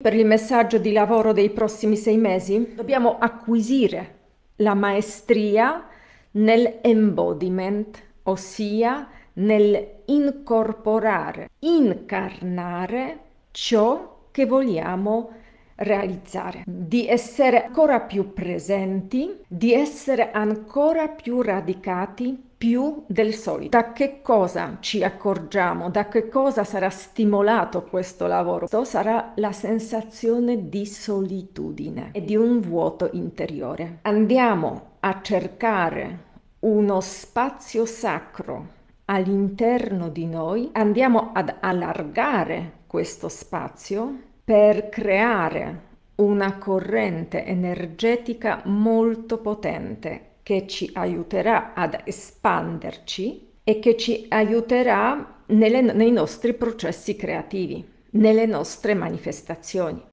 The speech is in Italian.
Per il messaggio di lavoro dei prossimi sei mesi dobbiamo acquisire la maestria nell'embodiment, ossia nel incorporare, incarnare ciò che vogliamo realizzare, di essere ancora più presenti, di essere ancora più radicati più del solito. Da che cosa ci accorgiamo? Da che cosa sarà stimolato questo lavoro? Sarà la sensazione di solitudine e di un vuoto interiore. Andiamo a cercare uno spazio sacro all'interno di noi, andiamo ad allargare questo spazio per creare una corrente energetica molto potente che ci aiuterà ad espanderci e che ci aiuterà nelle, nei nostri processi creativi, nelle nostre manifestazioni.